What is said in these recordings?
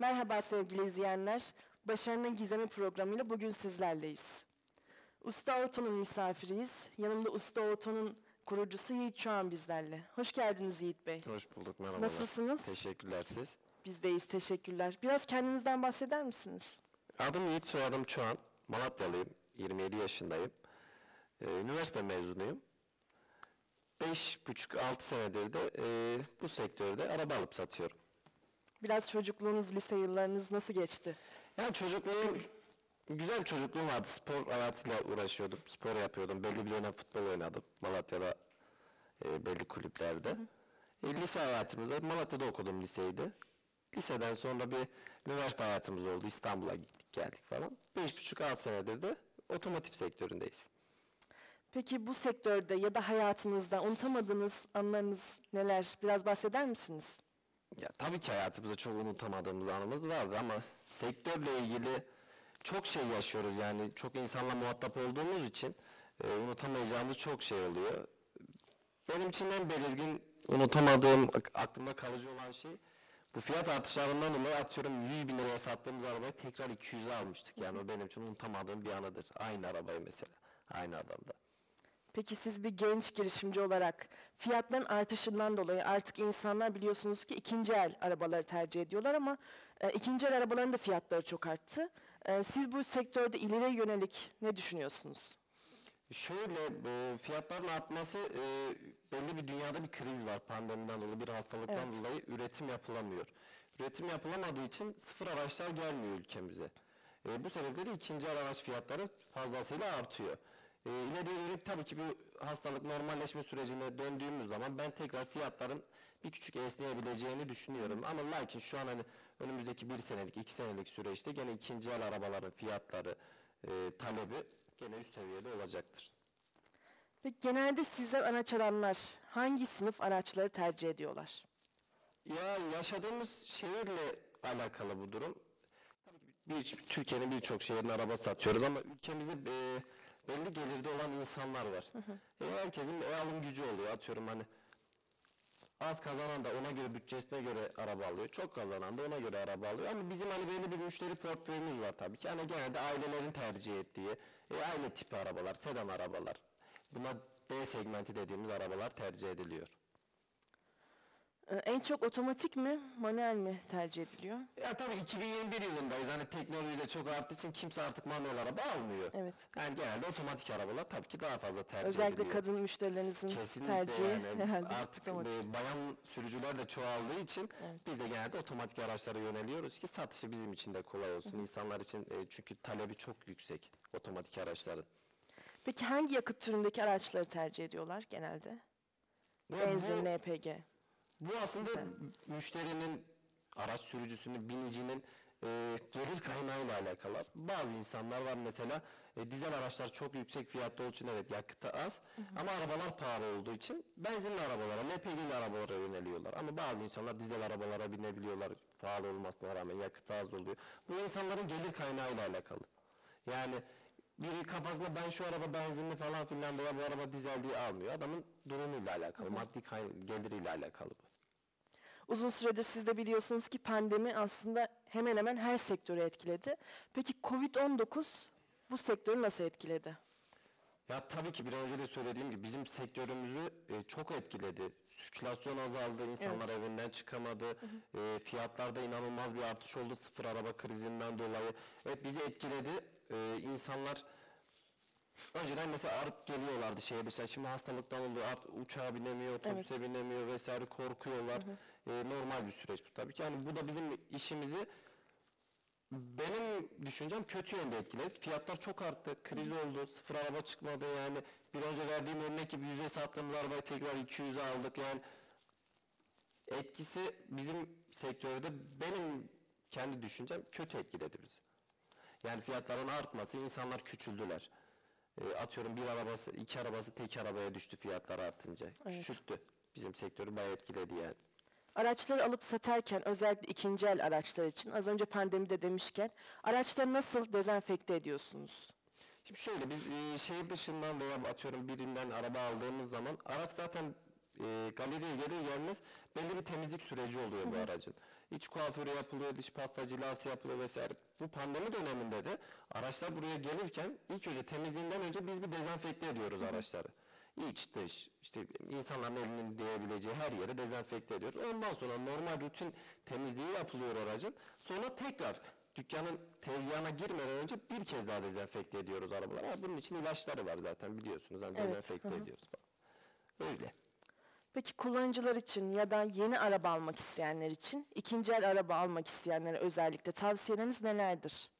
Merhaba sevgili izleyenler. Başarının Gizemi programıyla bugün sizlerleyiz. Usta Oto'nun misafiriyiz. Yanımda Usta Oto'nun kurucusu Yiğit Çoğan bizlerle. Hoş geldiniz Yiğit Bey. Hoş bulduk, merhabalar. Nasılsınız? Teşekkürler siz. Biz deyiz, teşekkürler. Biraz kendinizden bahseder misiniz? Adım Yiğit, soyadım Çoğan. Malatyalıyım, 27 yaşındayım. Ee, üniversite mezunuyum. 5,5-6 senedir de e, bu sektörde araba alıp satıyorum. Biraz çocukluğunuz, lise yıllarınız nasıl geçti? Yani çocukluğum, güzel bir çocukluğum vardı. Spor hayatıyla uğraşıyordum, spor yapıyordum. Belli bir dönem futbol oynadım Malatya'da, e, belli kulüplerde. E, lise hayatımızda, Malatya'da okudum liseyi de. Liseden sonra bir üniversite hayatımız oldu. İstanbul'a gittik geldik falan. 5,5-6 senedir de otomotiv sektöründeyiz. Peki bu sektörde ya da hayatınızda unutamadığınız anlarınız neler? Biraz bahseder misiniz? Ya tabii ki hayatımızda çok unutamadığımız anımız vardı ama sektörle ilgili çok şey yaşıyoruz yani çok insanla muhatap olduğumuz için e, unutamayacağımız çok şey oluyor. Benim için en belirgin unutamadığım, ak- aklımda kalıcı olan şey bu fiyat artışlarından dolayı atıyorum 100 bin liraya sattığımız arabayı tekrar 200'e almıştık. Yani o benim için unutamadığım bir anıdır. Aynı arabayı mesela, aynı adamda. Peki siz bir genç girişimci olarak fiyatların artışından dolayı artık insanlar biliyorsunuz ki ikinci el arabaları tercih ediyorlar ama e, ikinci el arabaların da fiyatları çok arttı. E, siz bu sektörde ileriye yönelik ne düşünüyorsunuz? Şöyle bu fiyatların artması e, belli bir dünyada bir kriz var pandemiden dolayı bir hastalıktan Evet. dolayı üretim yapılamıyor. Üretim yapılamadığı için sıfır araçlar gelmiyor ülkemize. E, bu sebeple de ikinci el araç fiyatları fazlasıyla artıyor. E, ileriye yönelik tabii ki bu hastalık normalleşme sürecine döndüğümüz zaman ben tekrar fiyatların bir küçük esneyebileceğini düşünüyorum. Ama lakin şu an hani önümüzdeki bir senelik, iki senelik süreçte gene ikinci el arabaların fiyatları, e, talebi gene üst seviyede olacaktır. Peki genelde sizden araç alanlar hangi sınıf araçları tercih ediyorlar? Ya yaşadığımız şehirle alakalı bu durum. Tabii ki bir, Türkiye'nin birçok şehrine araba satıyoruz ama ülkemizde e, belli gelirde olan insanlar var. E, herkesin bir alım gücü oluyor. Atıyorum hani az kazanan da ona göre bütçesine göre araba alıyor. Çok kazanan da ona göre araba alıyor. Ama bizim hani belli bir müşteri portföyümüz var tabii ki. Hani genelde ailelerin tercih ettiği e, aile tipi arabalar, sedan arabalar. Buna D segmenti dediğimiz arabalar tercih ediliyor. E, en çok otomatik mi, manuel mi tercih ediliyor? Ya tabii 2021 yılındayız. Hani teknoloji de çok arttığı için kimse artık manuel araba almıyor. Evet. Yani genelde otomatik arabalar tabii ki daha fazla tercih Özellikle ediliyor. kadın müşterilerinizin Kesinlikle tercihi yani. herhalde Artık otomatik. e, bayan sürücüler de çoğaldığı için Evet. biz de genelde otomatik araçlara yöneliyoruz ki satışı bizim için de kolay olsun. İnsanlar için e, çünkü talebi çok yüksek otomatik araçların. Peki hangi yakıt türündeki araçları tercih ediyorlar genelde? Benzin, LPG. Bu aslında Güzel. müşterinin, araç sürücüsünün, binicinin e, gelir kaynağıyla alakalı. Bazı insanlar var mesela e, dizel araçlar çok yüksek fiyatta olduğu için evet yakıtı az ama arabalar pahalı olduğu için benzinli arabalara, LPG'li arabalara yöneliyorlar. Ama bazı insanlar dizel arabalara binebiliyorlar pahalı olmasına rağmen yakıtı az oluyor. Bu insanların gelir kaynağıyla alakalı. Yani biri kafasında ben şu araba benzinli falan filan veya bu araba dizel diye almıyor. Adamın durumuyla alakalı, maddi kay- geliriyle alakalı bu. Uzun süredir siz de biliyorsunuz ki pandemi aslında hemen hemen her sektörü etkiledi. Peki Covid-19 bu sektörü nasıl etkiledi? Ya tabii ki bir önce de söylediğim gibi bizim sektörümüzü e, çok etkiledi. Sirkülasyon azaldı, insanlar evinden çıkamadı. E, fiyatlarda inanılmaz bir artış oldu sıfır araba krizinden dolayı. Evet bizi etkiledi. E, insanlar önceden mesela arıp geliyorlardı şehir dışına. Şimdi hastalıktan oldu. Art, uçağa binemiyor, otobüse binemiyor vesaire korkuyorlar. E, normal bir süreç bu tabii ki. Yani bu da bizim işimizi benim düşüncem kötü yönde etkiledi. Fiyatlar çok arttı. Kriz oldu. Sıfır araba çıkmadı yani. Bir önce verdiğim örnek gibi 100'e sattığımız arabayı tekrar 200'e aldık yani. Etkisi bizim sektörde benim kendi düşüncem kötü etkiledi bizi. Yani fiyatların artması insanlar küçüldüler. E, atıyorum bir arabası, iki arabası tek arabaya düştü fiyatlar artınca. Evet. Küçülttü. Bizim sektörü bayağı etkiledi yani. Araçları alıp satarken özellikle ikinci el araçlar için az önce pandemide demişken araçları nasıl dezenfekte ediyorsunuz? Şimdi şöyle biz e, şehir dışından veya atıyorum birinden araba aldığımız zaman araç zaten e, galeriye gelir gelmez belli bir temizlik süreci oluyor bu aracın. iç kuaförü yapılıyor, diş pasta cilası yapılıyor vesaire. Bu pandemi döneminde de araçlar buraya gelirken ilk önce temizliğinden önce biz bir dezenfekte ediyoruz araçları. İç, dış, işte insanların elinin değebileceği her yeri dezenfekte ediyoruz. Ondan sonra normal rutin temizliği yapılıyor aracın. Sonra tekrar dükkanın tezgahına girmeden önce bir kez daha dezenfekte ediyoruz arabaları. Ha, Bunun için ilaçları var zaten biliyorsunuz. Hani Evet, dezenfekte hı hı. ediyoruz falan. Öyle. Peki kullanıcılar için ya da yeni araba almak isteyenler için, ikinci el araba almak isteyenlere özellikle tavsiyeleriniz nelerdir?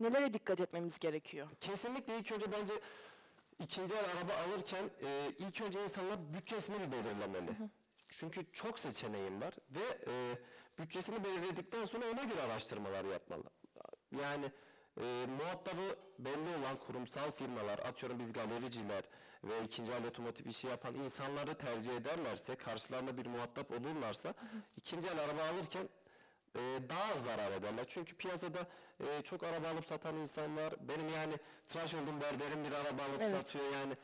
Nelere dikkat etmemiz gerekiyor? Kesinlikle ilk önce bence ikinci el araba alırken e, ilk önce insanlar bütçesini bir belirlemeli. Çünkü çok seçeneğim var ve e, bütçesini belirledikten sonra ona göre araştırmalar yapmalı. Yani e, muhatabı belli olan kurumsal firmalar, atıyorum biz galericiler ve ikinci el otomotiv işi yapan insanları tercih ederlerse, karşılarında bir muhatap olurlarsa, ikinci el araba alırken daha az zarar ederler. Çünkü piyasada e, çok araba alıp satan insanlar, benim yani tıraş olduğum berberim bir araba alıp Evet. satıyor yani.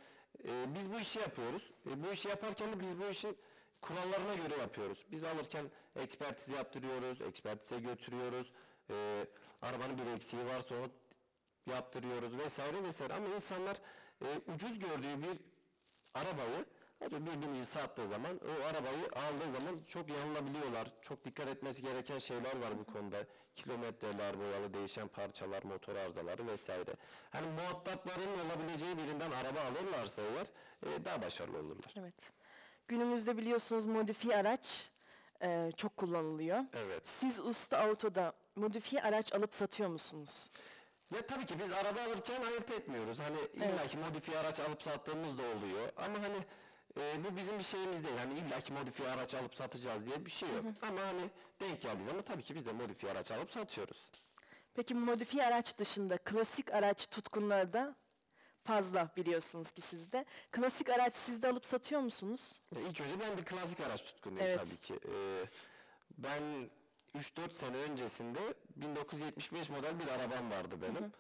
E, biz bu işi yapıyoruz. E, bu işi yaparken de biz bu işin kurallarına göre yapıyoruz. Biz alırken ekspertiz yaptırıyoruz, ekspertize götürüyoruz. E, arabanın bir eksiği varsa onu yaptırıyoruz vesaire vesaire. Ama insanlar e, ucuz gördüğü bir arabayı Hadi bir bin iyisi attığı zaman o arabayı aldığı zaman çok yanılabiliyorlar. Çok dikkat etmesi gereken şeyler var bu konuda. Kilometreler, boyalı değişen parçalar, motor arızaları vesaire. Hani muhatapların olabileceği birinden araba alırlarsa eğer e, daha başarılı olurlar. Evet. Günümüzde biliyorsunuz modifiye araç e, çok kullanılıyor. Evet. Siz usta autoda modifiye araç alıp satıyor musunuz? Ya tabii ki biz araba alırken ayırt etmiyoruz. Hani illaki modifiye araç alıp sattığımız da oluyor. Ama hani e, bu bizim bir şeyimiz değil. Hani illaki modifiye araç alıp satacağız diye bir şey yok. Ama hani denk geldiği zaman tabii ki biz de modifiye araç alıp satıyoruz. Peki modifiye araç dışında klasik araç tutkunları da fazla biliyorsunuz ki sizde. Klasik araç sizde alıp satıyor musunuz? Ya ilk önce ben bir klasik araç tutkunuyum Evet. tabii ki. Ee, ben 3-4 sene öncesinde 1975 model bir arabam vardı benim.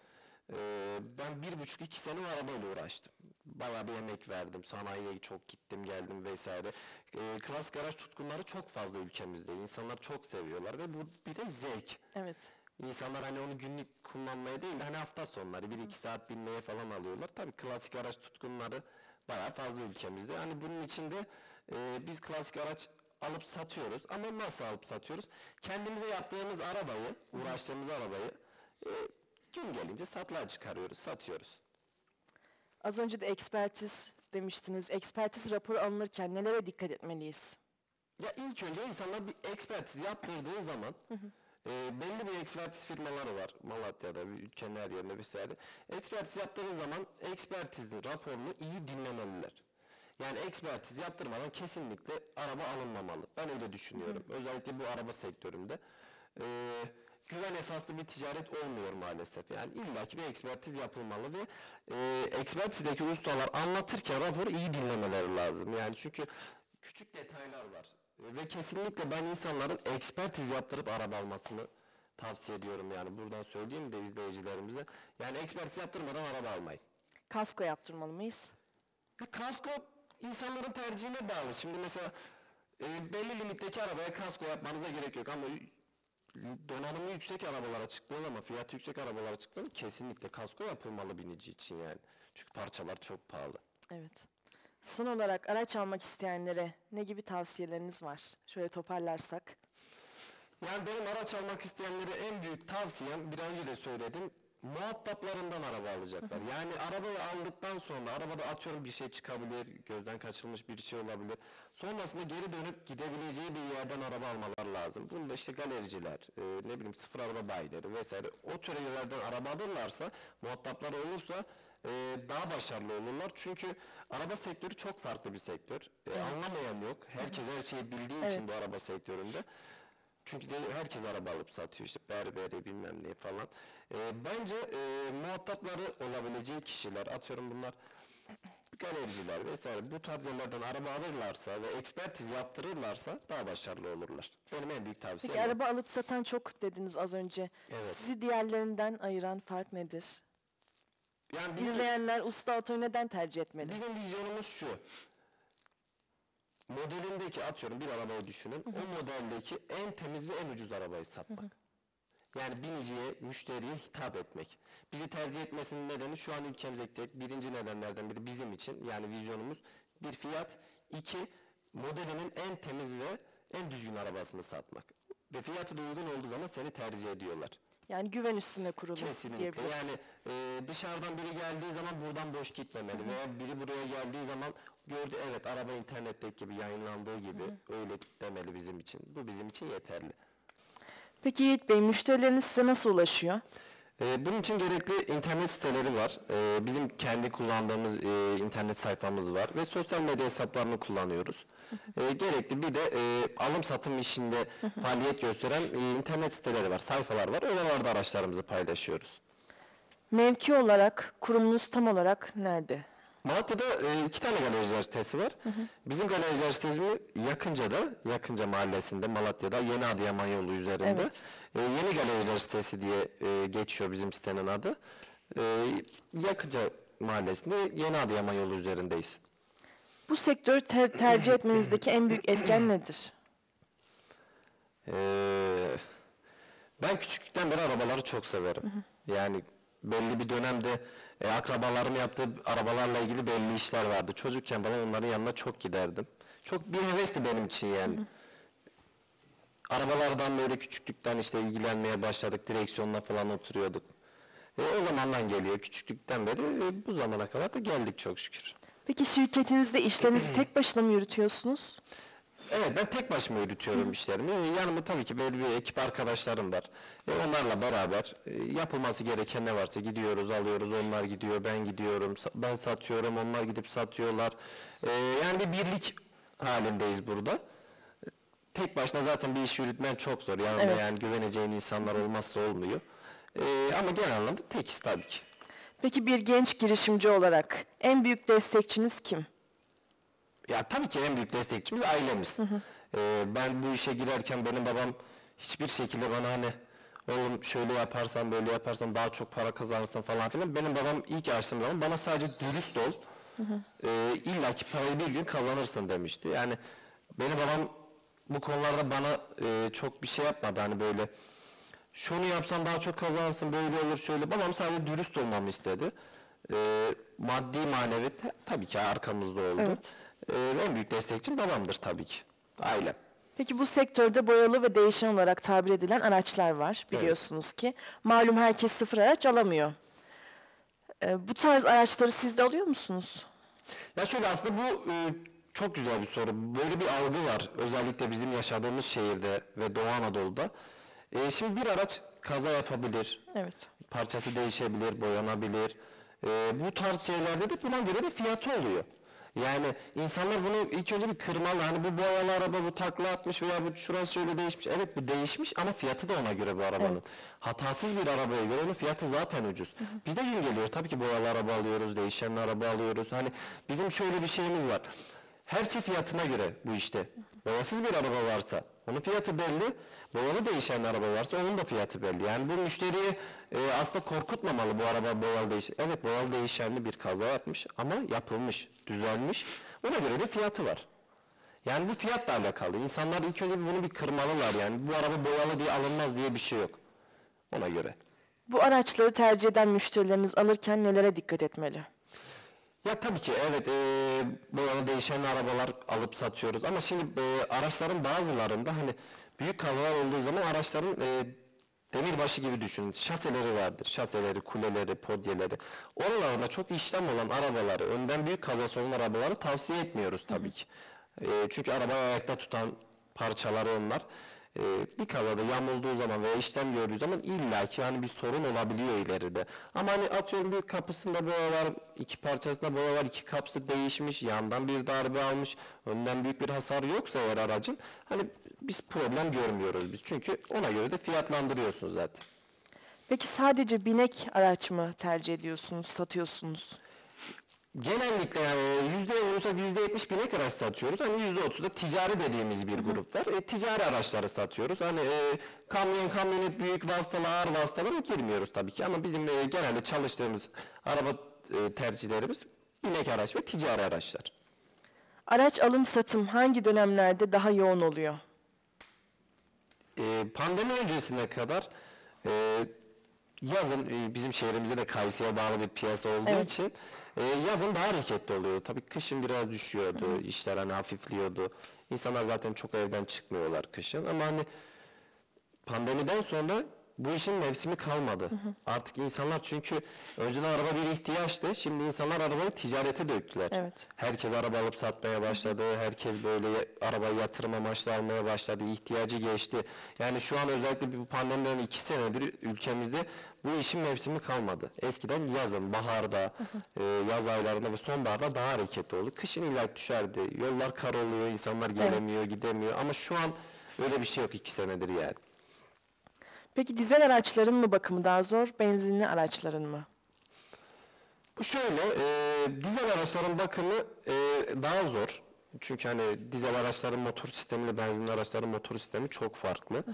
Ee, ben bir buçuk iki sene o arabayla uğraştım. Bayağı bir emek verdim. Sanayiye çok gittim geldim vesaire. Ee, klasik araç tutkunları çok fazla ülkemizde. İnsanlar çok seviyorlar ve bu bir de zevk. Evet. İnsanlar hani onu günlük kullanmaya değil de hani hafta sonları bir iki saat binmeye falan alıyorlar. Tabii klasik araç tutkunları bayağı fazla ülkemizde. Hani bunun içinde e, biz klasik araç alıp satıyoruz ama nasıl alıp satıyoruz? Kendimize yaptığımız arabayı, uğraştığımız arabayı e, gün gelince satlığa çıkarıyoruz, satıyoruz. Az önce de ekspertiz demiştiniz. Ekspertiz raporu alınırken nelere dikkat etmeliyiz? Ya ilk önce insanlar bir ekspertiz yaptırdığı zaman e, belli bir ekspertiz firmaları var Malatya'da, bir ülkenin her yerinde vesaire. Ekspertiz yaptırdığı zaman ekspertizin raporunu iyi dinlemeliler. Yani ekspertiz yaptırmadan kesinlikle araba alınmamalı. Ben öyle düşünüyorum. Özellikle bu araba sektöründe. E, güven esaslı bir ticaret olmuyor maalesef. Yani illaki bir ekspertiz yapılmalı ve e, ekspertizdeki ustalar anlatırken raporu iyi dinlemeleri lazım. Yani çünkü küçük detaylar var. Ve kesinlikle ben insanların ekspertiz yaptırıp araba almasını tavsiye ediyorum yani buradan söyleyeyim de izleyicilerimize. Yani ekspertiz yaptırmadan araba almayın. Kasko yaptırmalı mıyız? Ya kasko insanların tercihine bağlı. Şimdi mesela e, belli limitteki arabaya kasko yapmanıza gerek yok ama donanımı yüksek arabalara çıktığı zaman, fiyatı yüksek arabalara çıktığı zaman kesinlikle kasko yapılmalı binici için yani. Çünkü parçalar çok pahalı. Evet. Son olarak araç almak isteyenlere ne gibi tavsiyeleriniz var? Şöyle toparlarsak. Yani benim araç almak isteyenlere en büyük tavsiyem bir önce de söyledim. Muhataplarından araba alacaklar. Yani arabayı aldıktan sonra arabada atıyorum bir şey çıkabilir, gözden kaçırılmış bir şey olabilir. Sonrasında geri dönüp gidebileceği bir yerden araba almalar lazım. Bunda işte galericiler, e, ne bileyim sıfır araba bayileri vesaire o tür yerlerden araba alırlarsa, muhatapları olursa e, daha başarılı olurlar. Çünkü araba sektörü çok farklı bir sektör. E, Anlamayan yok. Herkes her şeyi bildiği için Evet. bu araba sektöründe. Çünkü de herkes araba alıp satıyor işte berberi bilmem ne falan. Ee, bence e, muhatapları olabileceği kişiler atıyorum bunlar galericiler vesaire bu tarz yerlerden araba alırlarsa ve ekspertiz yaptırırlarsa daha başarılı olurlar. Benim en büyük tavsiyem Peki araba alıp satan çok dediniz az önce. Evet. Sizi diğerlerinden ayıran fark nedir? Yani bizim, İzleyenler usta otoyu neden tercih etmeli? bizim vizyonumuz şu. Modelindeki atıyorum bir arabayı düşünün. O modeldeki en temiz ve en ucuz arabayı satmak. Yani biniciye, müşteriye hitap etmek. Bizi tercih etmesinin nedeni şu an ülkemizdeki birinci nedenlerden biri bizim için yani vizyonumuz bir fiyat, iki modelinin en temiz ve en düzgün arabasını satmak. Ve fiyatı da uygun olduğu zaman seni tercih ediyorlar. Yani güven üstüne kurulu Kesinlikle. diyebiliriz. Yani e, dışarıdan biri geldiği zaman buradan boş gitmemeli veya biri buraya geldiği zaman gördü evet araba internetteki gibi yayınlandığı gibi öyle demeli bizim için. Bu bizim için yeterli. Peki Yiğit Bey, müşterileriniz size nasıl ulaşıyor? E, bunun için gerekli internet siteleri var. E, bizim kendi kullandığımız e, internet sayfamız var ve sosyal medya hesaplarını kullanıyoruz. E, gerekli bir de e, alım satım işinde faaliyet gösteren e, internet siteleri var, sayfalar var. Oralarda araçlarımızı paylaşıyoruz. Mevki olarak, kurumunuz tam olarak nerede? Malatya'da e, iki tane galericiler sitesi var. Bizim galericiler sitemiz Yakınca'da, Yakınca mahallesinde Malatya'da Yeni Adıyaman yolu üzerinde. Evet. E, yeni galericiler sitesi diye e, geçiyor bizim sitenin adı. E, Yakınca mahallesinde Yeni Adıyaman yolu üzerindeyiz. Bu sektörü ter- tercih etmenizdeki en büyük etken nedir? E, ben küçüklükten beri arabaları çok severim. Yani belli bir dönemde e, akrabalarım yaptığı arabalarla ilgili belli işler vardı. Çocukken bana onların yanına çok giderdim. Çok bir hevesti benim için yani. Arabalardan böyle küçüklükten işte ilgilenmeye başladık. Direksiyonla falan oturuyorduk. E, o zamandan geliyor küçüklükten beri e, bu zamana kadar da geldik çok şükür. Peki şirketinizde işlerinizi tek başına mı yürütüyorsunuz? Evet ben tek başıma yürütüyorum işlerimi. Yanımda tabii ki böyle bir ekip arkadaşlarım var. E, onlarla beraber e, yapılması gereken ne varsa gidiyoruz, alıyoruz. Onlar gidiyor, ben gidiyorum. sa- Ben satıyorum, onlar gidip satıyorlar. E, yani bir birlik halindeyiz burada. E, Tek başına zaten bir iş yürütmen çok zor. Yanında Evet. yani güveneceğin insanlar olmazsa olmuyor. E, ama genel anlamda tekiz tabii ki. Peki bir genç girişimci olarak en büyük destekçiniz kim? Ya tabii ki en büyük destekçimiz ailemiz. Ee, ben bu işe girerken benim babam hiçbir şekilde bana hani oğlum şöyle yaparsan böyle yaparsan daha çok para kazanırsın falan filan. Benim babam ilk açtığım zaman bana sadece dürüst ol. Ee, İlla ki parayı bir gün kazanırsın demişti. Yani benim babam bu konularda bana e, çok bir şey yapmadı hani böyle şunu yapsan daha çok kazanırsın böyle olur şöyle. Babam sadece dürüst olmamı istedi. Ee, maddi manevi tabii ki arkamızda oldu. Evet. Ee, en büyük destekçim babamdır tabii ki. Ailem. Peki bu sektörde boyalı ve değişen olarak tabir edilen araçlar var biliyorsunuz ki. Malum herkes sıfır araç alamıyor. Ee, bu tarz araçları siz de alıyor musunuz? Ya şöyle aslında bu e, çok güzel bir soru. Böyle bir algı var özellikle bizim yaşadığımız şehirde ve Doğu Anadolu'da. E, şimdi bir araç kaza yapabilir, Evet. parçası değişebilir, boyanabilir. E, bu tarz şeylerde de buna göre de fiyatı oluyor. Yani insanlar bunu ilk önce bir kırmalı. Hani bu boyalı araba bu takla atmış veya bu şurası şöyle değişmiş. Evet bu değişmiş ama fiyatı da ona göre bu arabanın. Hatasız bir arabaya göre onun fiyatı zaten ucuz. Bizde gün geliyor tabii ki boyalı araba alıyoruz, değişen araba alıyoruz. Hani bizim şöyle bir şeyimiz var. Her şey fiyatına göre bu işte. Boyasız bir araba varsa onun fiyatı belli. Boyalı değişen araba varsa onun da fiyatı belli. Yani bu müşteriyi e, aslında korkutmamalı bu araba boyalı değişen. Evet boyalı değişenli bir kaza yapmış ama yapılmış, düzelmiş. Ona göre de fiyatı var. Yani bu fiyatla alakalı. İnsanlar ilk önce bunu bir kırmalılar yani. Bu araba boyalı diye alınmaz diye bir şey yok. Ona göre. Bu araçları tercih eden müşterileriniz alırken nelere dikkat etmeli? Ya tabii ki evet e, boyalı değişen arabalar alıp satıyoruz. Ama şimdi e, araçların bazılarında hani büyük kazalar olduğu zaman araçların e, demirbaşı gibi düşünün. Şaseleri vardır şaseleri kuleleri podyeleri. Oralarda çok işlem olan arabaları önden büyük kazası olan arabaları tavsiye etmiyoruz tabii ki. E, çünkü arabayı ayakta tutan parçaları onlar e, bir kazada yamulduğu zaman veya işlem gördüğü zaman illaki yani bir sorun olabiliyor ileride. Ama hani atıyorum bir kapısında boya var, iki parçasında boya var, iki kapısı değişmiş, yandan bir darbe almış, önden büyük bir hasar yoksa eğer aracın hani biz problem görmüyoruz biz. Çünkü ona göre de fiyatlandırıyorsun zaten. Peki sadece binek araç mı tercih ediyorsunuz, satıyorsunuz? Genellikle yani yüzde olursak yüzde yetmiş binek araç satıyoruz. Hani yüzde otuz da ticari dediğimiz bir grup var. E, ticari araçları satıyoruz. Hani e, kamyon, kamyonet, büyük vasıtalar, ağır vasıtalara girmiyoruz tabii ki. Ama bizim e, genelde çalıştığımız araba e, tercihlerimiz binek araç ve ticari araçlar. Araç alım satım hangi dönemlerde daha yoğun oluyor? Ee, pandemi öncesine kadar e, yazın e, bizim şehrimizde de Kayseri'ye bağlı bir piyasa olduğu Evet. için e, yazın daha hareketli oluyor. Tabii kışın biraz düşüyordu, işler hani hafifliyordu. İnsanlar zaten çok evden çıkmıyorlar kışın ama hani pandemiden sonra bu işin mevsimi kalmadı. Artık insanlar çünkü önceden araba bir ihtiyaçtı. Şimdi insanlar arabayı ticarete döktüler. Evet. Herkes araba alıp satmaya başladı. Herkes böyle arabayı yatırım amaçlı almaya başladı. İhtiyacı geçti. Yani şu an özellikle bu pandemiden iki senedir ülkemizde bu işin mevsimi kalmadı. Eskiden yazın, baharda, e, yaz aylarında ve sonbaharda daha hareketli oldu. Kışın illa düşerdi. Yollar kar oluyor, insanlar gelemiyor, gidemiyor. Ama şu an öyle bir şey yok iki senedir yani. Peki dizel araçların mı bakımı daha zor, benzinli araçların mı? Bu şöyle, e, dizel araçların bakımı e, daha zor. Çünkü hani dizel araçların motor sistemiyle benzinli araçların motor sistemi çok farklı.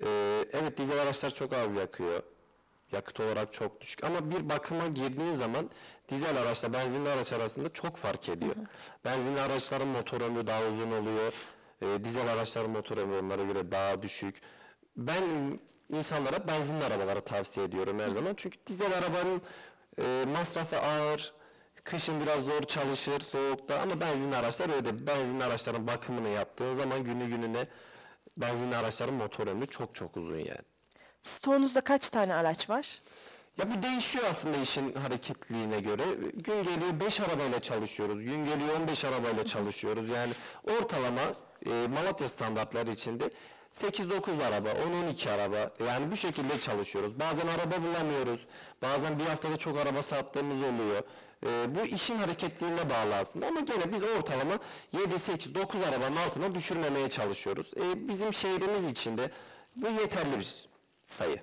E, evet dizel araçlar çok az yakıyor. Yakıt olarak çok düşük ama bir bakıma girdiğin zaman dizel araçla benzinli araç arasında çok fark ediyor. Benzinli araçların motor ömrü daha uzun oluyor. E, dizel araçların motor ömrü onlara göre daha düşük. Ben insanlara benzinli arabaları tavsiye ediyorum her zaman. Çünkü dizel arabanın e, masrafı ağır, kışın biraz zor çalışır soğukta ama benzinli araçlar öyle. Benzinli araçların bakımını yaptığın zaman günü gününe benzinli araçların motor ömrü çok çok uzun yani. Stoğunuzda kaç tane araç var? Ya bu değişiyor aslında işin hareketliliğine göre. Gün geliyor 5 arabayla çalışıyoruz. Gün geliyor 15 arabayla çalışıyoruz. Yani ortalama e, Malatya standartları içinde 8-9 araba, 10-12 araba yani bu şekilde çalışıyoruz. Bazen araba bulamıyoruz. Bazen bir haftada çok araba sattığımız oluyor. E, bu işin hareketliliğine bağlı aslında ama gene biz ortalama 7-8-9 arabanın altına düşürmemeye çalışıyoruz. E, bizim şehrimiz içinde bu yeterli bir sayı.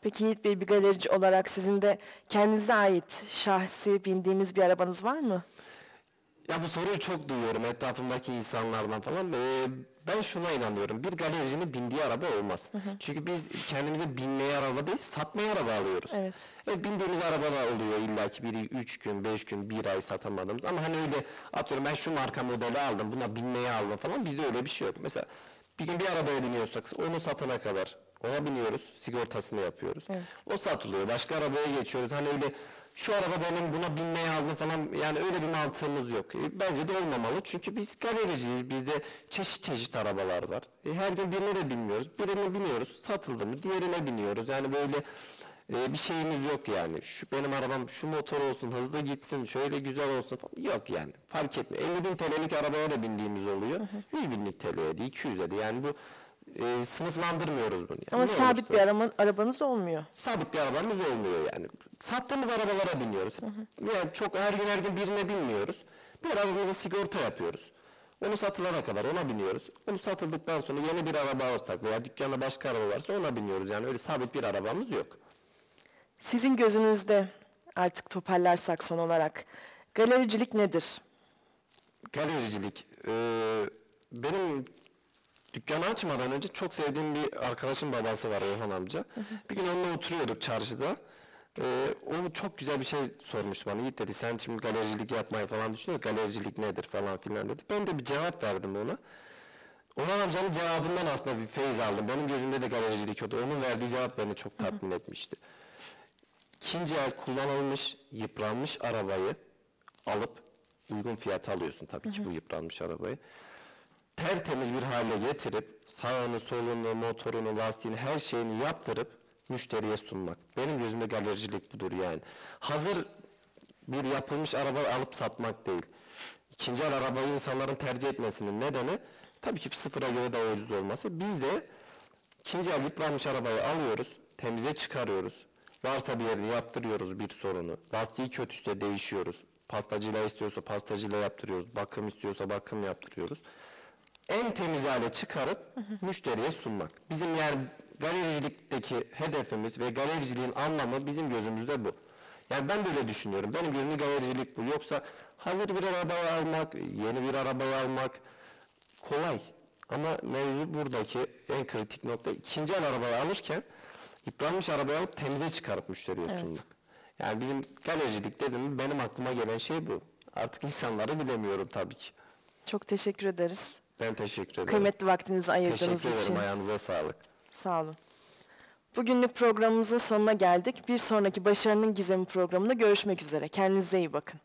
Peki Yiğit Bey bir galerici olarak sizin de kendinize ait şahsi bindiğiniz bir arabanız var mı? Ya bu soruyu çok duyuyorum etrafımdaki insanlardan falan. Ee, ben şuna inanıyorum. Bir galericinin bindiği araba olmaz. Çünkü biz kendimize binmeye araba değil, satmaya araba alıyoruz. Evet. Evet bindiğimiz araba da oluyor illaki biri 3 gün, 5 gün, 1 ay satamadığımız. Ama hani öyle atıyorum ben şu marka modeli aldım, buna binmeye aldım falan. Bizde öyle bir şey yok. Mesela bir gün bir arabaya biniyorsak onu satana kadar ona biniyoruz, sigortasını yapıyoruz. Evet. O satılıyor. Başka arabaya geçiyoruz. Hani öyle şu araba benim buna binmeye aldım falan yani öyle bir mantığımız yok. E, Bence de olmamalı. Çünkü biz galericiyiz. Bizde çeşit çeşit arabalar var. E, her gün birine de binmiyoruz. Birine biniyoruz. Satıldı mı diğerine biniyoruz. Yani böyle e, bir şeyimiz yok yani. Şu benim arabam şu motor olsun, hızlı gitsin, şöyle güzel olsun falan. Yok yani. Fark etmiyor. 50 bin TL'lik arabaya da bindiğimiz oluyor. 100 binlik TL'ye de 200'e de. Yani bu e, sınıflandırmıyoruz bunu. Yani Ama ne sabit olursa. bir arama, arabanız olmuyor. Sabit bir arabamız olmuyor yani. Sattığımız arabalara biniyoruz. Yani çok her gün her gün birine binmiyoruz. Bir arabamıza sigorta yapıyoruz. Onu satılana kadar ona biniyoruz. Onu satıldıktan sonra yeni bir araba alırsak veya dükkanda başka araba varsa ona biniyoruz. Yani öyle sabit bir arabamız yok. Sizin gözünüzde artık toparlarsak son olarak galericilik nedir? Galericilik. eee, benim dükkanı açmadan önce çok sevdiğim bir arkadaşım babası var Orhan amca. Bir gün onunla oturuyorduk çarşıda. Eee o çok güzel bir şey sormuş bana. Yiğit dedi sen şimdi galericilik yapmayı falan düşünüyor Galericilik nedir falan filan dedi. Ben de bir cevap verdim ona. Orhan amcanın cevabından aslında bir feyiz aldım. Benim gözümde de galericilik yoktu. Onun verdiği cevap beni çok tatmin etmişti. İkinci el kullanılmış, yıpranmış arabayı alıp uygun fiyata alıyorsun tabii ki bu yıpranmış arabayı. Tertemiz bir hale getirip sağını, solunu, motorunu, lastiğini her şeyini yaptırıp müşteriye sunmak. Benim gözümde galericilik budur yani. Hazır bir yapılmış araba alıp satmak değil. İkinci el arabayı insanların tercih etmesinin nedeni tabii ki sıfıra göre daha ucuz olması. Biz de İkinci el yıpranmış arabayı alıyoruz, temize çıkarıyoruz. Varsa bir yerini yaptırıyoruz bir sorunu. Lastiği kötüyse değişiyoruz. Pastacıyla istiyorsa pastacıyla yaptırıyoruz. Bakım istiyorsa bakım yaptırıyoruz. En temiz hale çıkarıp müşteriye sunmak. Bizim yani galericilikteki hedefimiz ve galericiliğin anlamı bizim gözümüzde bu. Yani ben böyle düşünüyorum. Benim gözümde galericilik bu. Yoksa hazır bir araba almak, yeni bir araba almak, kolay. Ama mevzu buradaki en kritik nokta ikinci el arabayı alırken yıpranmış arabayı alıp temize çıkarıp müşteriye Evet. sunmak. Yani bizim galericilik dedim benim aklıma gelen şey bu. Artık insanları bilemiyorum tabii ki. Çok teşekkür ederiz. Ben teşekkür ederim. Kıymetli vaktinizi ayırdığınız teşekkür için. ederim. Ayağınıza sağlık. Sağ olun. Bugünlük programımızın sonuna geldik. Bir sonraki Başarının Gizemi programında görüşmek üzere. Kendinize iyi bakın.